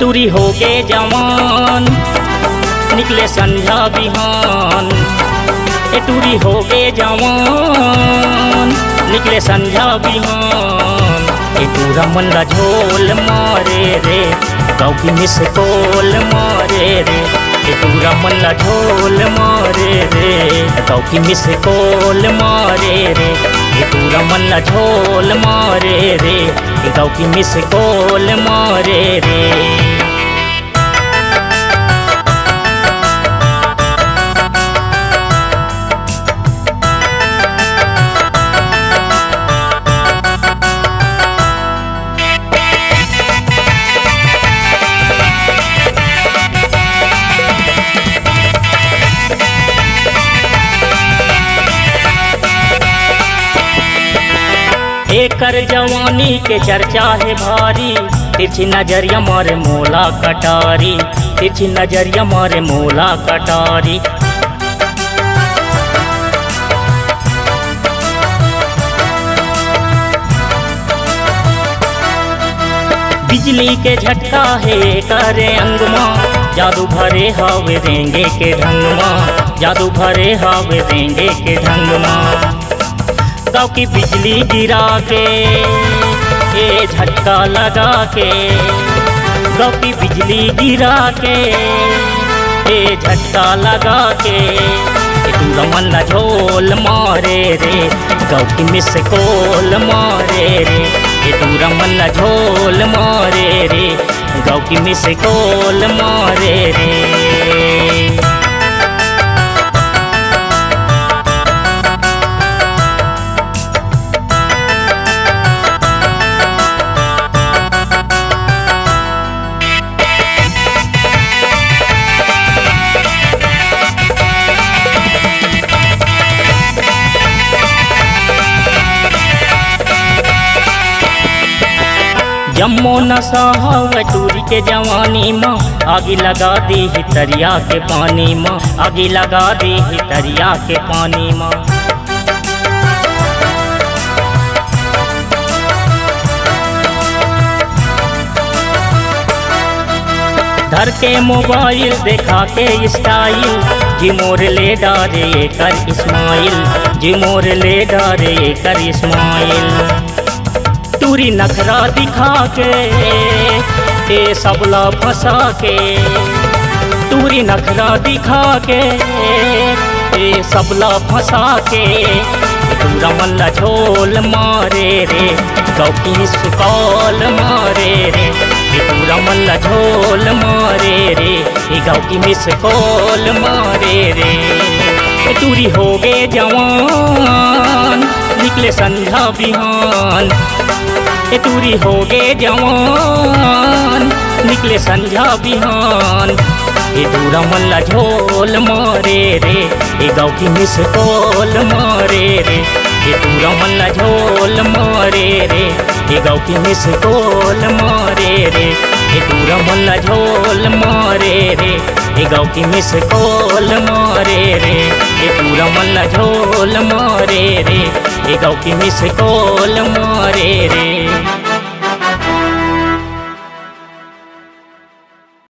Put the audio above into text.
टूरी हो गए जवान निकले संध्या बिहान। ए टूरी हो गए जवान निकले संध्या बिहान। टूरा मन ला झोल मारे रे गाँव की मिस कोल मारे रे। टूरा मन ला झोल मारे रे गाँव की मिस कोल मारे ला झोल मारे रे गौ की मिस कोल मारे रे। एकर जवानी के चर्चा है भारी। तिरछी नज़रिया मारे मोला कटारी। तिरछी नज़रिया मारे मोला कटारी। बिजली के झटका है करे अंगमा। जादू भरे हवे देंगे के ढंगमा। जादू भरे हवे देंगे के ढंगमा। गाँव की बिजली गिरा के, ये झटका लगा के, गाँव की बिजली गिरा के, ये झटका लगा के मन ला झोल मारे रे, गाँव की मिस कोल मारे रे ये तू मन ला झोल मारे रे, गाँव की मिस कोल मारे रे। जम्मो नशा हवे टूरी के जवानी माँ, आगे लगा दी ही तरिया के पानी माँ, आगे लगा दी ही तरिया के पानी माँ। धर के मोबाइल देखा के स्टाइल जी मोर ले डारे कर इस्माइल जी मोर ले डारे कर इस्माइल। टूरी नखरा दिखा के ए सबला फंसा के टूरी नखरा दिखा के ए सबला फंसा के पूरा मल्ला झोल मारे रे, गौकी सुकौल मारे रे। पूरा मल्ला झोल मारे रे गौकी मिस कौल मारे रे। टूरी हो गए जवान निकले संध्या बिहान। ए हो गे जवान, निकले संध्या बिहान। ए दूरा मल्ला झोल मारे रे, ए गाँव की मिस कोल मारे रे। ए दूरा मल्ला झोल मारे रे, ए गाँव की मिस कोल मारे रे। ए दूरा मल्ला झोल मारे रे, ए गाँव की मिस कोल मारे रे। ए दूरा मल्ला झोल मारे रे। गाँव मिस कोल मारे रे।